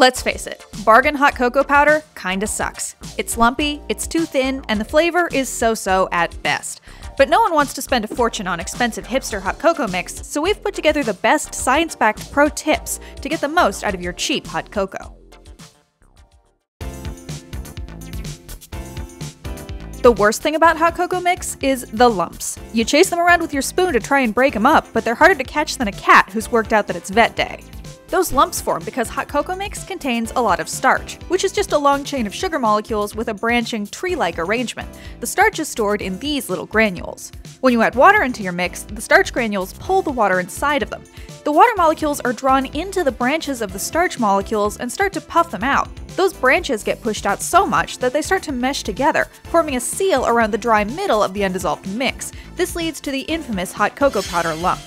Let's face it, bargain hot cocoa powder kinda sucks. It's lumpy, it's too thin, and the flavor is so so at best. But no one wants to spend a fortune on expensive hipster hot cocoa mix, so we've put together the best science backed pro tips to get the most out of your cheap hot cocoa. The worst thing about hot cocoa mix is the lumps. You chase them around with your spoon to try and break them up, but they're harder to catch than a cat who's worked out that it's vet day. Those lumps form because hot cocoa mix contains a lot of starch, which is just a long chain of sugar molecules with a branching tree like arrangement. The starch is stored in these little granules. When you add water into your mix, the starch granules pull the water inside of them. The water molecules are drawn into the branches of the starch molecules and start to puff them out. Those branches get pushed out so much that they start to mesh together, forming a seal around the dry middle of the undissolved mix. This leads to the infamous hot cocoa powder lump.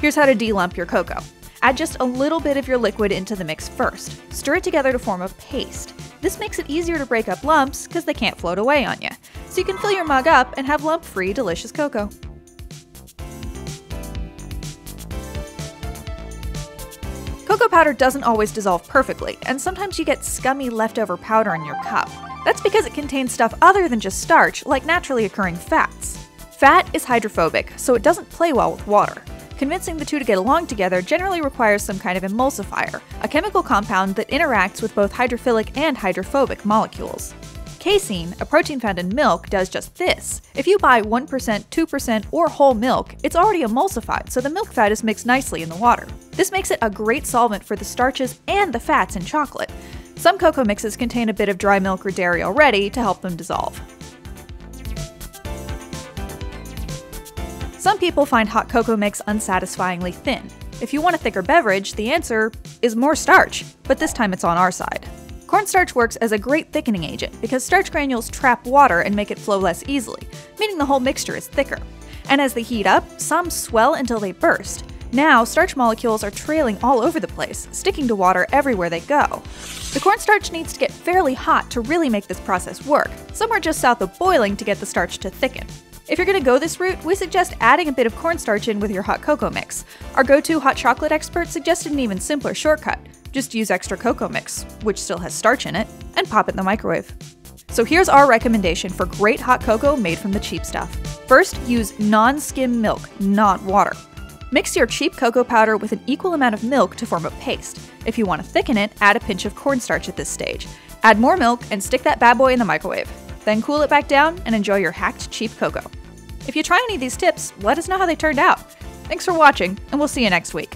Here's how to delump your cocoa. Add just a little bit of your liquid into the mix first. Stir it together to form a paste. This makes it easier to break up lumps because they can't float away on you. So you can fill your mug up and have lump free, delicious cocoa. Cocoa powder doesn't always dissolve perfectly, and sometimes you get scummy leftover powder in your cup. That's because it contains stuff other than just starch, like naturally occurring fats. Fat is hydrophobic, so it doesn't play well with water. Convincing the two to get along together generally requires some kind of emulsifier, a chemical compound that interacts with both hydrophilic and hydrophobic molecules. Casein, a protein found in milk, does just this. If you buy 1%, 2%, or whole milk, it's already emulsified, so the milk fat is mixed nicely in the water. This makes it a great solvent for the starches and the fats in chocolate. Some cocoa mixes contain a bit of dry milk or dairy already to help them dissolve. Some people find hot cocoa mix unsatisfyingly thin. If you want a thicker beverage, the answer is more starch, but this time it's on our side. Cornstarch works as a great thickening agent because starch granules trap water and make it flow less easily, meaning the whole mixture is thicker. And as they heat up, some swell until they burst. Now, starch molecules are trailing all over the place, sticking to water everywhere they go. The cornstarch needs to get fairly hot to really make this process work, somewhere just south of boiling to get the starch to thicken. If you're going to go this route, we suggest adding a bit of cornstarch in with your hot cocoa mix. Our go to hot chocolate expert suggested an even simpler shortcut just use extra cocoa mix, which still has starch in it, and pop it in the microwave. So here's our recommendation for great hot cocoa made from the cheap stuff. First, use non skim milk, not water. Mix your cheap cocoa powder with an equal amount of milk to form a paste. If you want to thicken it, add a pinch of cornstarch at this stage. Add more milk and stick that bad boy in the microwave. Then cool it back down and enjoy your hacked cheap cocoa. If you try any of these tips, let us know how they turned out. Thanks for watching, and we'll see you next week.